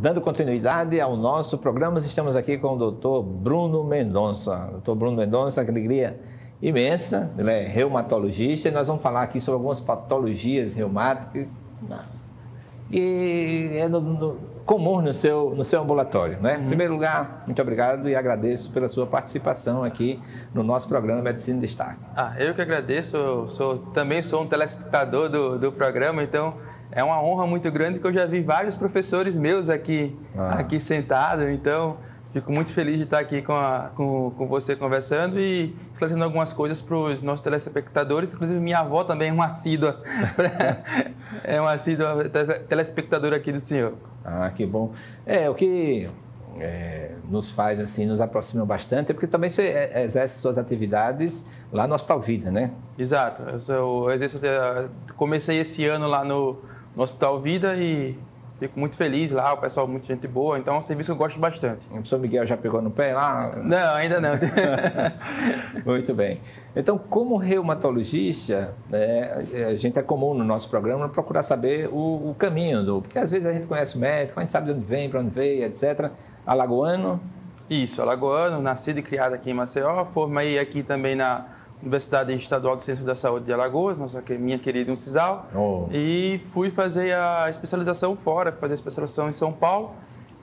Dando continuidade ao nosso programa, estamos aqui com o doutor Bruno Mendonça. Doutor Bruno Mendonça, que alegria imensa, ele é reumatologista e nós vamos falar aqui sobre algumas patologias reumáticas e é no, no, comum no seu, no seu ambulatório. Né? Uhum. Em primeiro lugar, muito obrigado e agradeço pela sua participação aqui no nosso programa Medicina Destaque. Ah, eu que agradeço, eu sou, também sou um telespectador do, do programa, então é uma honra muito grande que eu já vi vários professores meus aqui, ah. aqui sentados, então Fico muito feliz de estar aqui com, a, com, com você conversando e esclarecendo algumas coisas para os nossos telespectadores. Inclusive, minha avó também é uma assídua, é uma assídua telespectadora aqui do senhor. Ah, que bom. É, o que é, nos faz, assim, nos aproxima bastante é porque também você é, exerce suas atividades lá no Hospital Vida, né? Exato. Eu, sou, eu exerço, comecei esse ano lá no, no Hospital Vida e Fico muito feliz lá, o pessoal muito gente boa, então é um serviço que eu gosto bastante. O professor Miguel já pegou no pé lá? Não, ainda não. muito bem. Então, como reumatologista, né, a gente é comum no nosso programa procurar saber o, o, caminho do. Porque às vezes a gente conhece o médico, a gente sabe de onde vem, para onde veio, etc. Alagoano? Isso, alagoano, nascido e criado aqui em Maceió, formei aqui também na Universidade Estadual de Ciências da Saúde de Alagoas, nossa minha querida Uncisal, oh. e fui fazer a especialização fora, fazer a especialização em São Paulo.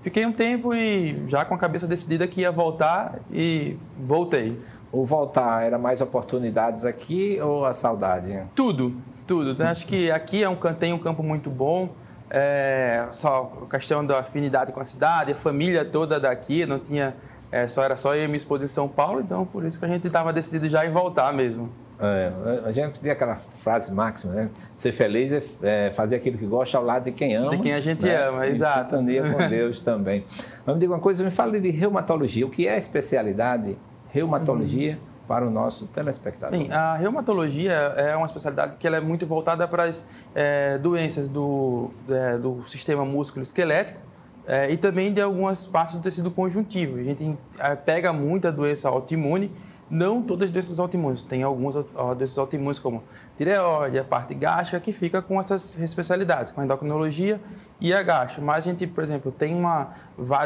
Fiquei um tempo e já com a cabeça decidida que ia voltar e voltei. O voltar era mais oportunidades aqui ou a saudade? Tudo, tudo. Acho que aqui é um, tem um campo muito bom. É, só a questão da afinidade com a cidade, a família toda daqui, não tinha é, só era só eu e minha esposa em São Paulo, então por isso que a gente estava decidido já em voltar mesmo. É, a gente tem aquela frase máxima, né? Ser feliz é, é, fazer aquilo que gosta ao lado de quem ama. De quem a gente né? ama, e exato. Sintonia com Deus também. Mas me diga uma coisa, me fale de reumatologia. O que é a especialidade reumatologia para o nosso telespectador? Sim, a reumatologia é uma especialidade que ela é muito voltada para as é, doenças do, é, do sistema músculo-esquelético, é, e também de algumas partes do tecido conjuntivo. A gente é, pega muita doença autoimune, não todas as doenças autoimunes, tem algumas doenças autoimunes como tireoide, a parte gástrica, que fica com essas especialidades, com a endocrinologia e a gastro. Mas a gente, por exemplo, tem uma,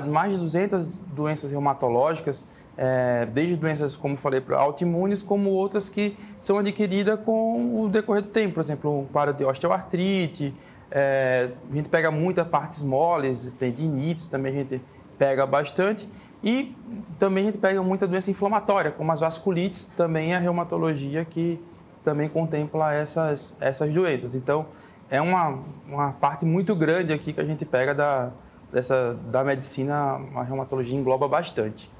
mais de 200 doenças reumatológicas, é, desde doenças, como falei, autoimunes, como outras que são adquiridas com o decorrer do tempo, por exemplo, quadro de osteoartrite, é, a gente pega muitas partes moles, tendinites também a gente pega bastante. E também a gente pega muita doença inflamatória, como as vasculites, também a reumatologia que também contempla essas, essas doenças. Então, é uma, uma parte muito grande aqui que a gente pega da, dessa, da medicina, a reumatologia engloba bastante.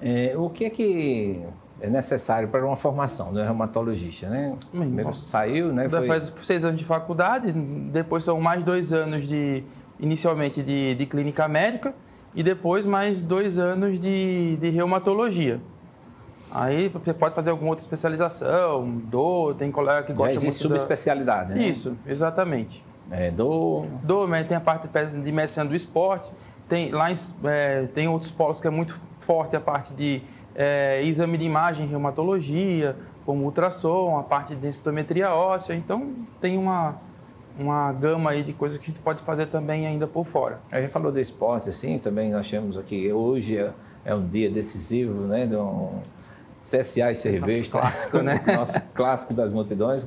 É, o que é que é necessário para uma formação do reumatologista, né? Primeiro saiu, né? Foi... Faz seis anos de faculdade, depois são mais dois anos de, inicialmente de, de clínica médica e depois mais dois anos de, de reumatologia. Aí você pode fazer alguma outra especialização, dor, tem colega que gosta Já existe muito subespecialidade, da... né? Isso, exatamente. É, dor... Dor, mas tem a parte de medicina do esporte, tem, lá em, é, tem outros polos que é muito forte a parte de é, exame de imagem, reumatologia, como ultrassom, a parte de densitometria óssea. Então, tem uma, uma gama aí de coisas que a gente pode fazer também ainda por fora. A gente falou do esporte, assim, também nós temos aqui, hoje é, é um dia decisivo, né, de um CSA e cerveja. Nosso clássico, né? Nosso clássico das multidões.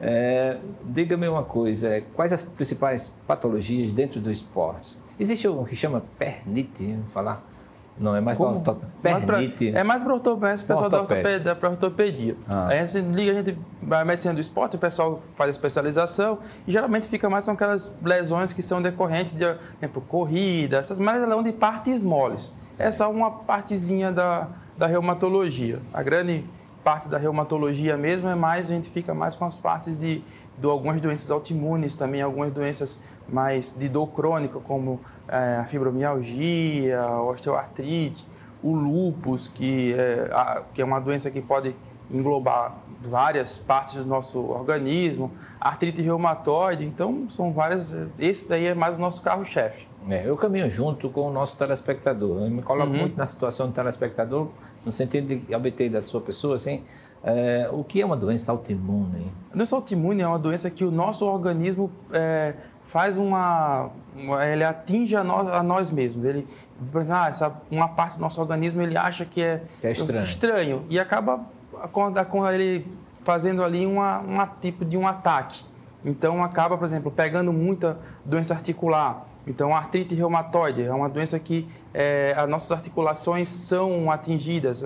É, Diga-me uma coisa, quais as principais patologias dentro do esporte? Existe o que chama pernite, vamos falar? Não, é mais para ortopedia. É mais para ortopedia, o pessoal da ortopedia. Ortopedia. Ah. Aí a gente liga, a gente vai medicina do esporte, o pessoal faz a especialização e geralmente fica mais com aquelas lesões que são decorrentes de, por exemplo, corrida, essas mais lesões de partes moles. Certo. Essa é uma partezinha da, da reumatologia. A grande parte da reumatologia mesmo é mais, a gente fica mais com as partes de, de algumas doenças autoimunes, também algumas doenças mais de dor crônica, como é, a fibromialgia, a osteoartrite, o lúpus, que é, que é uma doença que pode englobar várias partes do nosso organismo, artrite reumatoide, então são várias. Esse daí é mais o nosso carro-chefe. É, eu caminho junto com o nosso telespectador. Eu me coloco uhum. muito na situação do telespectador, no sentido de obter da sua pessoa, assim, é, o que é uma doença autoimune? A doença autoimune é uma doença que o nosso organismo é, faz uma, ele atinge a nós, a nós mesmos. Ele, ah, essa, uma parte do nosso organismo ele acha que é, que é estranho. estranho e acaba com, com ele fazendo ali uma, uma tipo de um ataque. Então acaba, por exemplo, pegando muita doença articular. Então, a artrite reumatoide é uma doença que é, as nossas articulações são atingidas,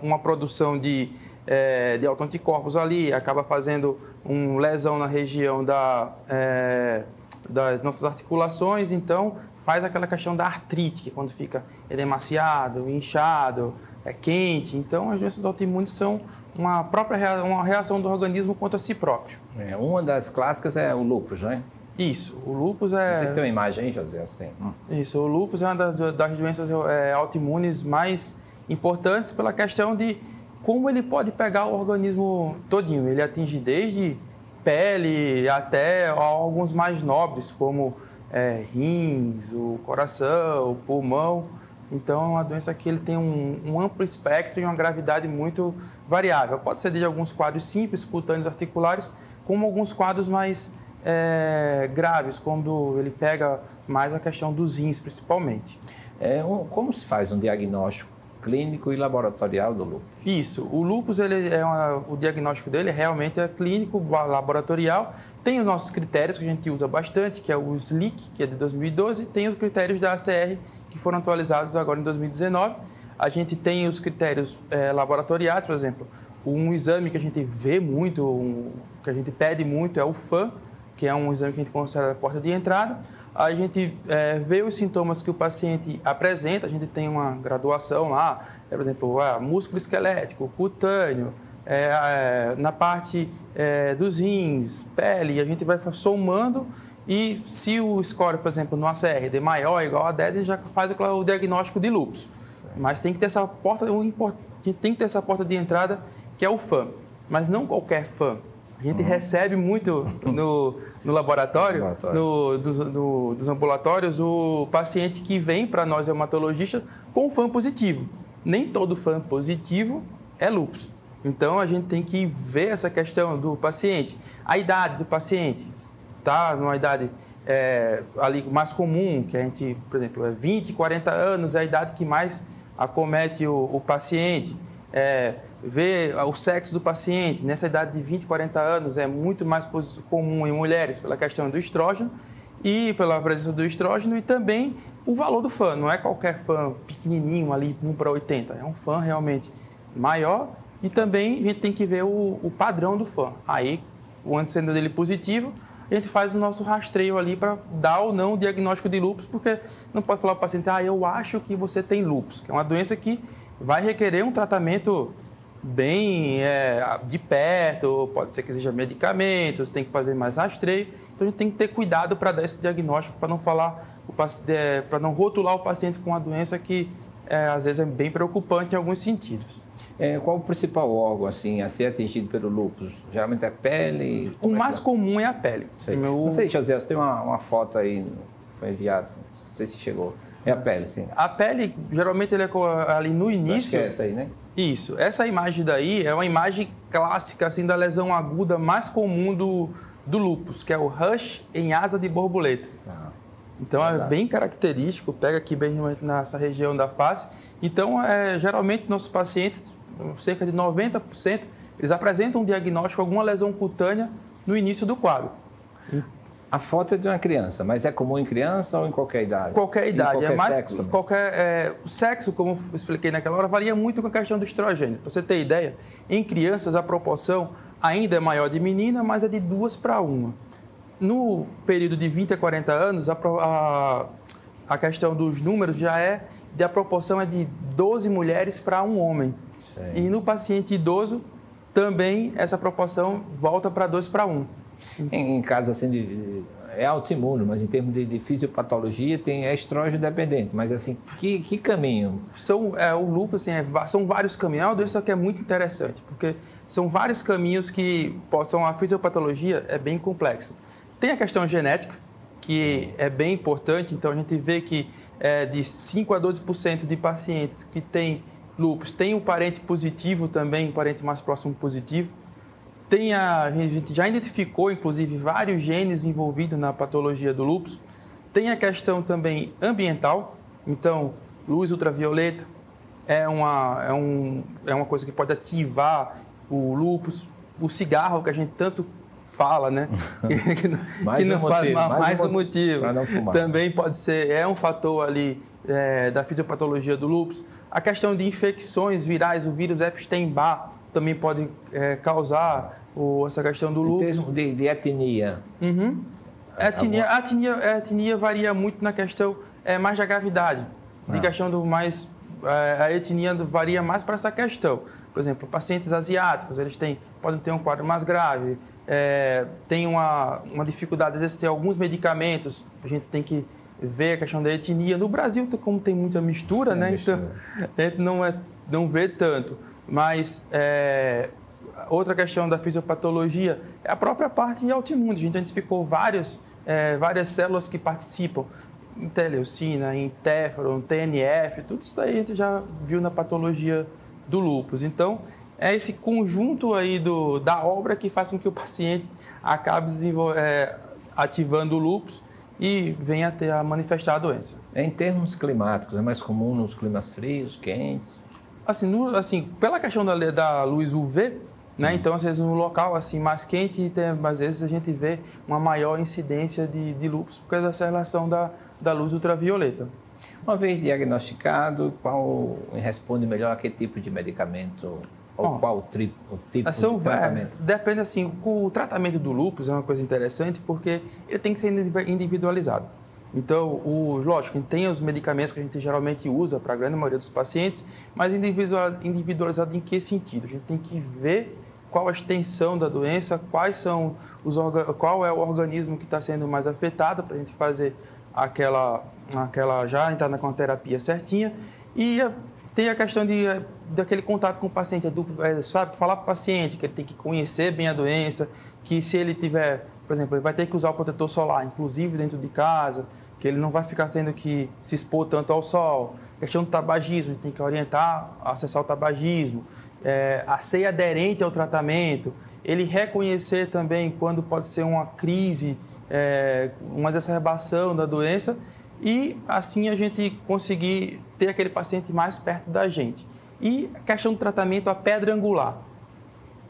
uma produção de, é, de autoanticorpos ali, acaba fazendo uma lesão na região da, é, das nossas articulações, então faz aquela questão da artrite, que é quando fica edemaciado, inchado, é quente. Então, as doenças autoimunes são uma própria reação, uma reação do organismo contra si próprio. É, uma das clássicas é o lúpus, não é? Isso, o lúpus é... Vocês têm uma imagem aí, José? Assim. Hum. Isso, o lúpus é uma das doenças é, autoimunes mais importantes pela questão de como ele pode pegar o organismo todinho. Ele atinge desde pele até alguns mais nobres, como é, rins, o coração, o pulmão. Então, é uma doença que ele tem um, um, amplo espectro e uma gravidade muito variável. Pode ser de alguns quadros simples, cutâneos articulares, como alguns quadros mais é, graves, quando ele pega mais a questão dos rins, principalmente. É um, como se faz um diagnóstico clínico e laboratorial do lúpus? Isso. O lúpus, ele é uma, o diagnóstico dele realmente é clínico, laboratorial. Tem os nossos critérios que a gente usa bastante, que é o SLIC, que é de 2012, tem os critérios da ACR, que foram atualizados agora em 2019. A gente tem os critérios é, laboratoriais, por exemplo, um exame que a gente vê muito, um, que a gente pede muito é o FAM, que é um exame que a gente considera a porta de entrada. A gente é, vê os sintomas que o paciente apresenta, a gente tem uma graduação lá, é, por exemplo, ah, músculo esquelético, cutâneo, é, é, na parte é, dos rins, pele, a gente vai somando e se o score, por exemplo, no ACR de maior ou igual a 10, a gente já faz o diagnóstico de lúpus. Mas tem que ter essa porta, tem que ter essa porta de entrada que é o FAM, mas não qualquer FAM. A gente recebe muito no, no laboratório, laboratório. No, dos, dos ambulatórios, o paciente que vem para nós reumatologistas com fã positivo. Nem todo fã positivo é lúpus. Então a gente tem que ver essa questão do paciente. A idade do paciente está numa idade é, ali mais comum, que a gente, por exemplo, é 20, 40 anos, é a idade que mais acomete o, o paciente. É, ver o sexo do paciente nessa idade de 20, 40 anos é muito mais comum em mulheres pela questão do estrógeno e pela presença do estrógeno e também o valor do fã. Não é qualquer fã pequenininho ali, 1 para 80. É um fã realmente maior e também a gente tem que ver o, o padrão do fã. Aí, o antecedente dele positivo, a gente faz o nosso rastreio ali para dar ou não o diagnóstico de lúpus, porque não pode falar para o paciente, ah, eu acho que você tem lúpus, que é uma doença que vai requerer um tratamento bem é, de perto, pode ser que seja medicamentos, tem que fazer mais rastreio. Então a gente tem que ter cuidado para dar esse diagnóstico, para não falar, é, para não rotular o paciente com uma doença que é, às vezes é bem preocupante em alguns sentidos. É, qual o principal órgão assim a ser atingido pelo lúpus? Geralmente é a pele? O é mais é? comum é a pele. Sei. Meu... Não sei, José, você tem uma, uma foto aí, foi enviado, não sei se chegou. É a pele, sim. A pele, geralmente, ele é ali no início. Acho que é essa aí, né? Isso. Essa imagem daí é uma imagem clássica assim da lesão aguda mais comum do, do lúpus, que é o rush em asa de borboleta. Ah, então é bem característico, pega aqui bem nessa região da face. Então, é, geralmente nossos pacientes, cerca de 90%, eles apresentam um diagnóstico alguma lesão cutânea no início do quadro. A foto é de uma criança, mas é comum em criança ou em qualquer idade? Qualquer idade. Qualquer é mais sexo qualquer é, o sexo, como eu expliquei naquela hora, varia muito com a questão do estrogênio. Para você ter ideia, em crianças a proporção ainda é maior de menina, mas é de duas para uma. No período de 20 a 40 anos, a, a, a questão dos números já é de a proporção é de 12 mulheres para um homem. Sim. E no paciente idoso também essa proporção volta para 2 para 1. Em, em casos assim de, de é autoimune, mas em termos de, de, fisiopatologia tem é estrógeno dependente. Mas assim, que, que caminho? São, é, o lúpus assim, é, são vários caminhos. É doença que é muito interessante, porque são vários caminhos que possam. A fisiopatologia é bem complexa. Tem a questão genética, que é bem importante. Então a gente vê que é, de 5 a 12% de pacientes que têm lúpus tem um parente positivo também, um parente mais próximo positivo Tem a, a gente já identificou, inclusive, vários genes envolvidos na patologia do lúpus. Tem a questão também ambiental, então, luz ultravioleta é uma, é um, é uma coisa que pode ativar o lúpus. O cigarro, que a gente tanto fala, né? que não, mais que não um faz motivo, mais, mais um motivo. Também pode ser, é um fator ali é, da fisiopatologia do lúpus. A questão de infecções virais, o vírus Epstein-Barr também pode é, causar o, essa questão do lúpus. Em de, de etnia. Uhum. A etnia, a etnia, a etnia varia muito na questão é, mais da gravidade, de ah. questão do mais é, a etnia varia mais para essa questão. Por exemplo, pacientes asiáticos, eles têm, podem ter um quadro mais grave, é, tem uma, uma dificuldade, às vezes tem alguns medicamentos, a gente tem que ver a questão da etnia. No Brasil, como tem muita mistura, né? Então, a gente não, é, não vê tanto. Mas é, outra questão da fisiopatologia é a própria parte autoimune. A gente identificou várias, é, várias células que participam. Interleucina, interferon, TNF, tudo isso daí a gente já viu na patologia do lúpus. Então, é esse conjunto aí do, da obra que faz com que o paciente acabe é, ativando o lúpus e venha a ter a manifestar a doença. Em termos climáticos, é mais comum nos climas frios, quentes? Assim, no, assim pela questão da, da luz UV, né? Uhum. Então, às vezes, no local assim mais quente, tem, às vezes a gente vê uma maior incidência de, de lúpus por causa dessa relação da, da luz ultravioleta. Uma vez diagnosticado, qual responde melhor a que tipo de medicamento ou qual o, tri, o tipo são, de tratamento? É, depende assim, o tratamento do lúpus é uma coisa interessante porque ele tem que ser individualizado. Então, o, lógico, tem os medicamentos que a gente geralmente usa para a grande maioria dos pacientes, mas individualizado em que sentido? A gente tem que ver qual a extensão da doença, quais são os qual é o organismo que está sendo mais afetado para a gente fazer aquela, aquela já entrar com a terapia certinha e tem a questão de, daquele contato com o paciente, é é, sabe, falar para o paciente que ele tem que conhecer bem a doença, que se ele tiver, por exemplo, ele vai ter que usar o protetor solar, inclusive dentro de casa, que ele não vai ficar tendo que se expor tanto ao sol. A questão do tabagismo, ele tem que orientar a acessar o tabagismo, é, a ser aderente ao tratamento, ele reconhecer também quando pode ser uma crise, é, uma exacerbação da doença e assim a gente conseguir ter aquele paciente mais perto da gente. E a questão do tratamento, a pedra angular,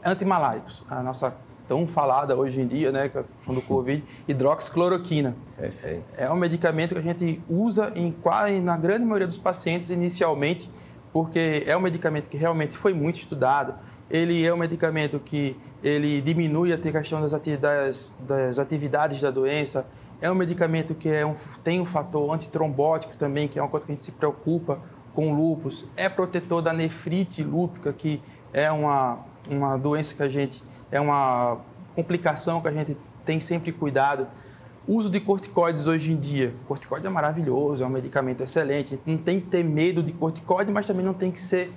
antimaláricos, a nossa tão falada hoje em dia, né, com a questão do Covid, hidroxicloroquina. Perfeito. É um medicamento que a gente usa em quase, na grande maioria dos pacientes inicialmente, porque é um medicamento que realmente foi muito estudado. Ele é um medicamento que ele diminui a questão das atividades, das atividades da doença, é um medicamento que é um, tem um fator antitrombótico também, que é uma coisa que a gente se preocupa com lúpus. É protetor da nefrite lúpica, que é uma, uma doença que a gente, é uma complicação que a gente tem sempre cuidado. O uso de corticoides hoje em dia. O corticoide é maravilhoso, é um medicamento excelente. Não tem que ter medo de corticoide, mas também não tem que ser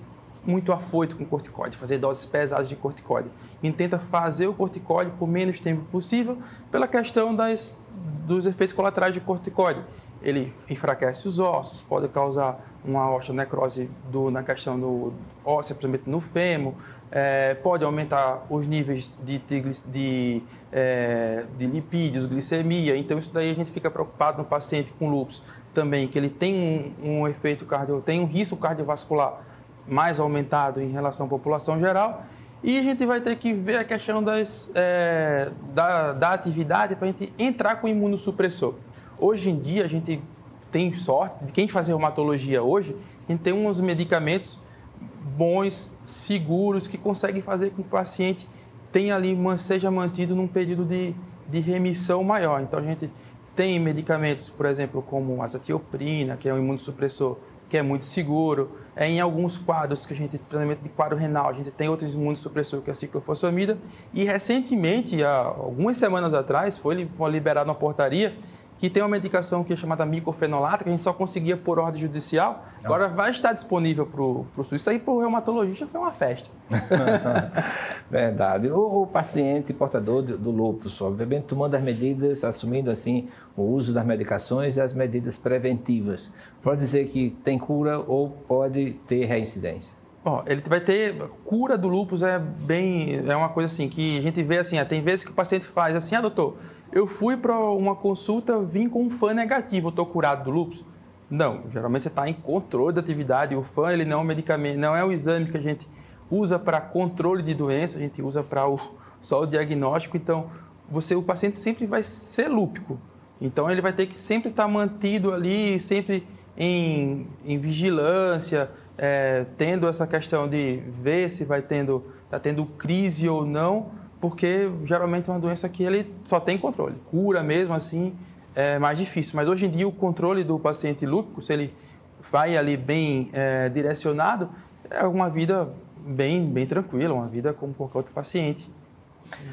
muito afoito com corticoide, fazer doses pesadas de corticoide. E tenta fazer o corticoide por menos tempo possível pela questão das dos efeitos colaterais de corticoide. Ele enfraquece os ossos, pode causar uma osteonecrose do, na questão do óssea, principalmente no fêmur, é, pode aumentar os níveis de, de, é, de lipídios, glicemia. Então, isso daí a gente fica preocupado no paciente com lúpus também, que ele tem um, um efeito cardio, tem um risco cardiovascular mais aumentado em relação à população geral e a gente vai ter que ver a questão das, é, da, da atividade para a gente entrar com o imunossupressor. Hoje em dia, a gente tem sorte de quem faz reumatologia hoje, a gente tem uns medicamentos bons, seguros, que conseguem fazer com que o paciente tenha ali, seja mantido num período de, de remissão maior. Então, a gente tem medicamentos, por exemplo, como a azatioprina, que é um imunossupressor que é muito seguro. É, em alguns quadros que a gente, tratamento de quadro renal, a gente tem outros imunossupressores, que é a ciclofosfamida. E recentemente, há algumas semanas atrás, foi liberado uma portaria que tem uma medicação que é chamada micofenolato, que a gente só conseguia por ordem judicial, agora vai estar disponível para o SUS. Isso aí para o reumatologista foi uma festa. Verdade. O, o, paciente portador do, do lúpus, obviamente tomando as medidas, assumindo assim o uso das medicações e as medidas preventivas, pode dizer que tem cura ou pode ter reincidência? Ó, ele vai ter cura do lúpus é bem é uma coisa assim que a gente vê assim, tem vezes que o paciente faz assim, ah, doutor, eu fui para uma consulta, vim com um fã negativo, eu estou curado do lúpus? Não, geralmente você está em controle da atividade. O fã ele não é um medicamento, não é um exame que a gente usa para controle de doença, a gente usa para o, só o diagnóstico. Então, você, o paciente sempre vai ser lúpico. Então, ele vai ter que sempre estar mantido ali, sempre em, em vigilância, é, tendo essa questão de ver se vai tendo, está tendo crise ou não, porque geralmente é uma doença que ele só tem controle. Cura mesmo assim é mais difícil. Mas hoje em dia o controle do paciente lúpico, se ele vai ali bem é, direcionado, é uma vida bem, bem tranquila, uma vida como qualquer outro paciente.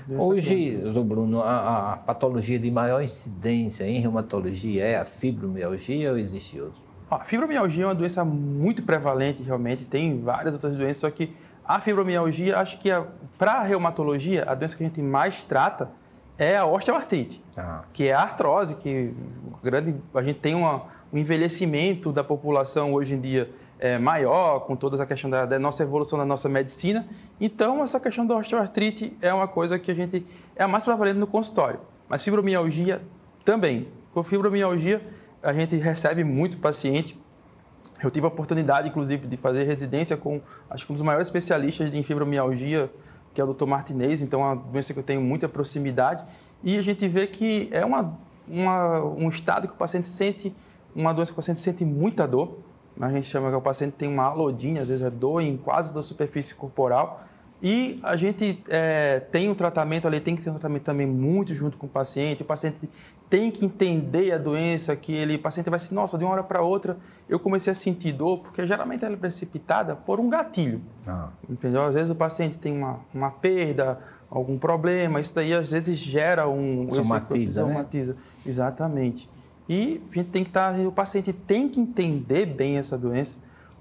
Hoje, doutor Bruno, a, a, patologia de maior incidência em reumatologia é a fibromialgia ou existe outro? A fibromialgia é uma doença muito prevalente, realmente, tem várias outras doenças, só que a fibromialgia, acho que para a reumatologia, a doença que a gente mais trata é a osteoartrite, ah. que é a artrose, que grande, a gente tem uma, um envelhecimento da população hoje em dia é, maior, com toda a questão da, da, nossa evolução da nossa medicina. Então, essa questão da osteoartrite é uma coisa que a gente é a mais prevalente no consultório. Mas fibromialgia também. Com fibromialgia, a gente recebe muito paciente. Eu tive a oportunidade, inclusive, de fazer residência com, acho que um dos maiores especialistas em fibromialgia que é o Dr. Martinez, então é uma doença que eu tenho muita proximidade, e a gente vê que é uma, uma, um estado que o paciente sente, uma doença que o paciente sente muita dor, a gente chama que o paciente tem uma alodina, às vezes é dor em quase da superfície corporal, e a gente é, tem um tratamento ali, tem que ter um tratamento também muito junto com o paciente. O paciente tem que entender a doença, que ele, o paciente vai assim, nossa, de uma hora para outra eu comecei a sentir dor, porque geralmente ela é precipitada por um gatilho. Ah. Entendeu? Às vezes o paciente tem uma, uma perda, algum problema, isso daí às vezes gera um... Somatiza, esse, somatiza. Né? Exatamente. E a gente tem que estar, tá, o paciente tem que entender bem essa doença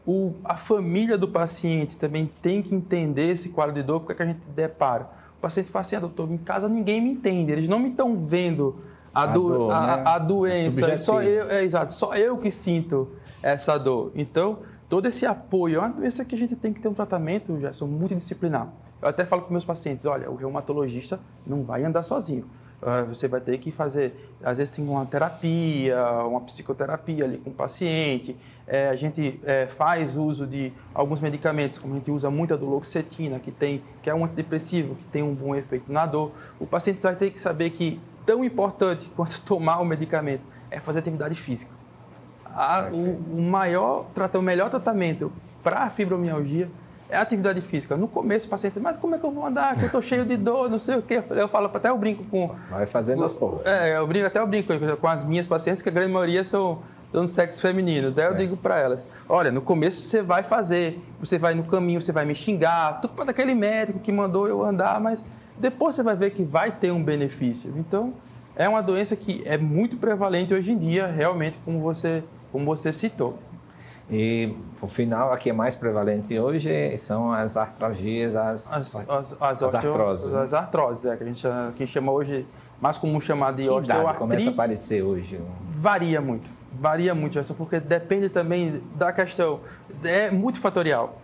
o, a família do paciente também tem que entender esse quadro de dor, porque é que a gente depara. O paciente fala assim, ah, doutor, em casa ninguém me entende, eles não me estão vendo a, a, do, dor, a, né? a doença, é só eu, é, exato, só eu que sinto essa dor. Então, todo esse apoio é uma doença que a gente tem que ter um tratamento, já sou multidisciplinar. Eu até falo para meus pacientes, olha, o reumatologista não vai andar sozinho. Ah, você vai ter que fazer, às vezes tem uma terapia, uma psicoterapia ali com o paciente. É, a gente é, faz uso de alguns medicamentos, como a gente usa muito a duloxetina, que, tem, que é um antidepressivo, que tem um bom efeito na dor. O paciente vai ter que saber que tão importante quanto tomar o medicamento é fazer atividade física. A, o, o, maior, o melhor tratamento para a fibromialgia é atividade física. No começo, o paciente, mas como é que eu vou andar? Que eu estou cheio de dor, não sei o quê. Eu falo, até eu brinco com. Vai fazendo aos poucos. É, eu brinco, até eu brinco com as minhas pacientes, que a grande maioria são do sexo feminino. Até eu é. digo para elas: olha, no começo você vai fazer, você vai no caminho, você vai me xingar, tudo para daquele médico que mandou eu andar, mas depois você vai ver que vai ter um benefício. Então, é uma doença que é muito prevalente hoje em dia, realmente, como você, como você citou. E o final, aqui é mais prevalente hoje são as artralgias, as, as, as, as, as artroses. As artroses, é, que a gente chama, que chama hoje, mais comum chamar de que osteoartrite. começa a aparecer hoje? Varia muito, varia muito essa, porque depende também da questão, é multifatorial.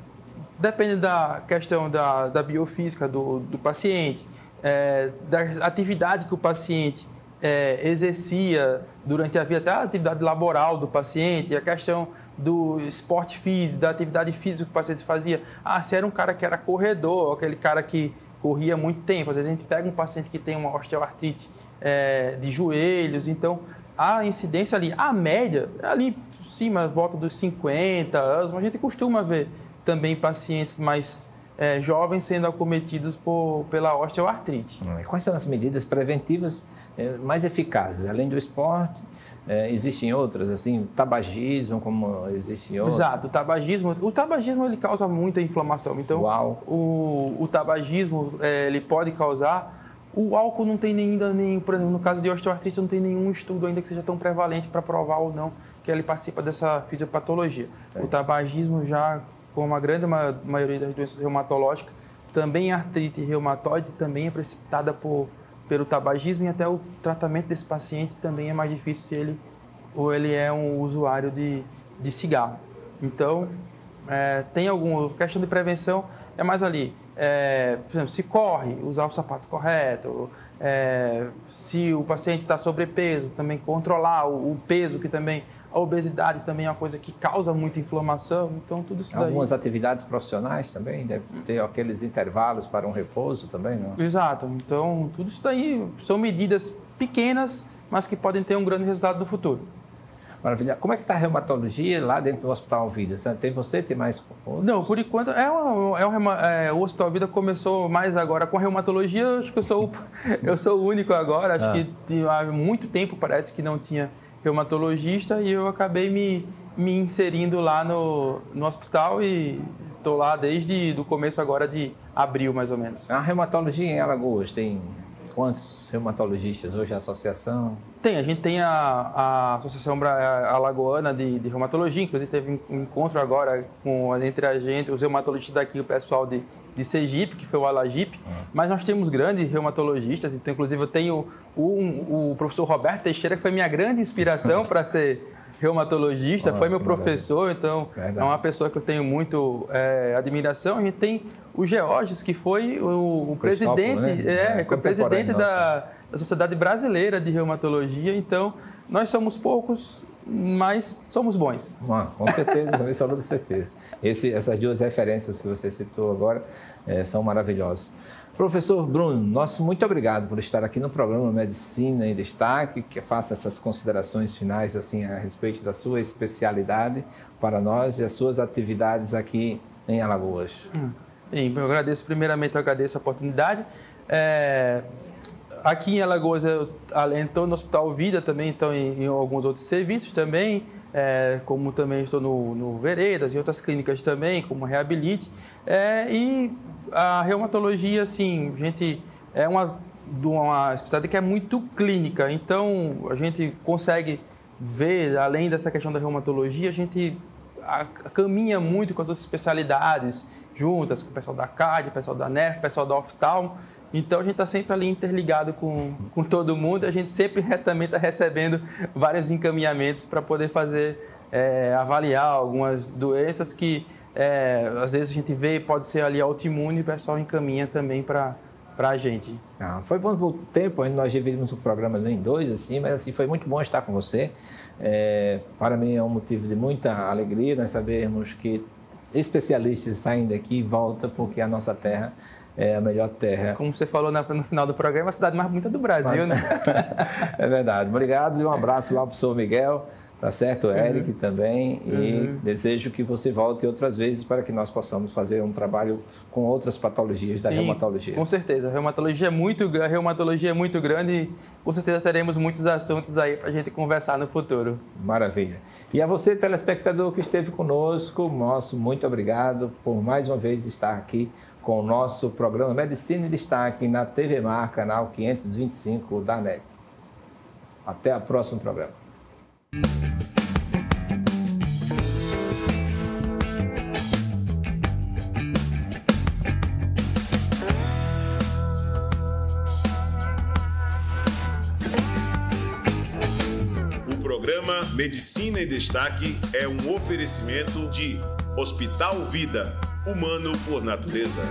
Depende da questão da, da biofísica do, do paciente, é, da atividade que o paciente é, exercia durante a vida, até a atividade laboral do paciente, a questão do esporte físico, da atividade física que o paciente fazia. Ah, se era um cara que era corredor, aquele cara que corria muito tempo. Às vezes a gente pega um paciente que tem uma osteoartrite é, de joelhos, então a incidência ali, a média, é ali por cima, volta dos 50 anos, a gente costuma ver também pacientes mais é, jovens sendo acometidos por, pela osteoartrite. Quais são as medidas preventivas é, mais eficazes? Além do esporte, é, existem outras, assim, tabagismo, como existem outros? Exato, o tabagismo, o tabagismo ele causa muita inflamação. Então, o, o tabagismo é, ele pode causar. O álcool não tem ainda nem, por exemplo, no caso de osteoartrite, não tem nenhum estudo ainda que seja tão prevalente para provar ou não que ele participa dessa fisiopatologia. Sim. O tabagismo já como a grande maioria das doenças reumatológicas, também a artrite reumatoide também é precipitada por, pelo tabagismo e até o tratamento desse paciente também é mais difícil se ele ou ele é um usuário de, de cigarro. Então, É, tem alguma questão de prevenção, é mais ali. É, por exemplo, se corre, usar o sapato correto. É, se o paciente está sobrepeso, também controlar o, o, peso, que também a obesidade também é uma coisa que causa muita inflamação. Então, tudo isso daí. Algumas atividades profissionais também, deve ter aqueles intervalos para um repouso também, não? Exato. Então, tudo isso daí são medidas pequenas, mas que podem ter um grande resultado no futuro. Maravilha. Como é que está a reumatologia lá dentro do Hospital Vida? Tem você, tem mais outros? Não, por enquanto, é, uma, é, uma, é o Hospital Vida começou mais agora com a reumatologia. Acho que eu sou o, eu sou o único agora. Acho ah. que há muito tempo parece que não tinha reumatologista e eu acabei me, me inserindo lá no, no hospital e estou lá desde o começo agora de abril, mais ou menos. A reumatologia em Alagoas tem quantos reumatologistas hoje a associação? Tem, a gente tem a, a Associação Alagoana de, de Reumatologia, inclusive teve um encontro agora com, entre a gente, os reumatologistas daqui, o pessoal de, de Sergipe, que foi o Alagip, uhum. mas nós temos grandes reumatologistas, então inclusive eu tenho o, o professor Roberto Teixeira, que foi minha grande inspiração para ser reumatologista, oh, foi meu professor, então Verdade. é uma pessoa que eu tenho muito é, admiração. A gente tem o Georges, que foi o, o presidente, né? é, é, foi presidente da, da, Sociedade Brasileira de Reumatologia. Então, nós somos poucos, mas somos bons. Ah, com certeza, com absoluta certeza. Esse, essas duas referências que você citou agora é, são maravilhosas. Professor Bruno, nosso muito obrigado por estar aqui no programa Medicina em Destaque, que faça essas considerações finais assim a respeito da sua especialidade para nós e as suas atividades aqui em Alagoas. Hum. Bem, eu agradeço primeiramente, eu agradeço a oportunidade. É, aqui em Alagoas, eu, além estou no Hospital Vida também, estou em, em alguns outros serviços também é, como também estou no, no Veredas e outras clínicas também, como Reabilite. É, e a reumatologia, assim, a gente é uma, uma especialidade que é muito clínica, então a gente consegue ver, além dessa questão da reumatologia, a gente a, caminha muito com as outras especialidades juntas, com o pessoal da CAD, o pessoal da NEF, o pessoal da oftalmo. Então a gente está sempre ali interligado com, com todo mundo, a gente sempre também está recebendo vários encaminhamentos para poder fazer, é, avaliar algumas doenças que é, às vezes a gente vê, pode ser ali autoimune e o pessoal encaminha também para para a gente. Ah, foi bom o tempo, nós dividimos o programa em dois, assim, mas assim, foi muito bom estar com você. É, para mim é um motivo de muita alegria nós sabermos que especialistas saem daqui e voltam porque a nossa terra é a melhor terra. Como você falou no final do programa, é a cidade mais bonita do Brasil, né? é verdade. Obrigado e um abraço lá para o senhor Miguel. Tá certo, Eric uhum. também. E uhum. desejo que você volte outras vezes para que nós possamos fazer um trabalho com outras patologias Sim, da reumatologia. Com certeza. A reumatologia é muito, a reumatologia é muito grande e com certeza teremos muitos assuntos aí para a gente conversar no futuro. Maravilha. E a você, telespectador que esteve conosco, nosso muito obrigado por mais uma vez estar aqui com o nosso programa Medicina em Destaque na TV Mar, canal 525 da NET. Até o próximo programa. O programa Medicina em Destaque é um oferecimento de Hospital Vida, humano por natureza.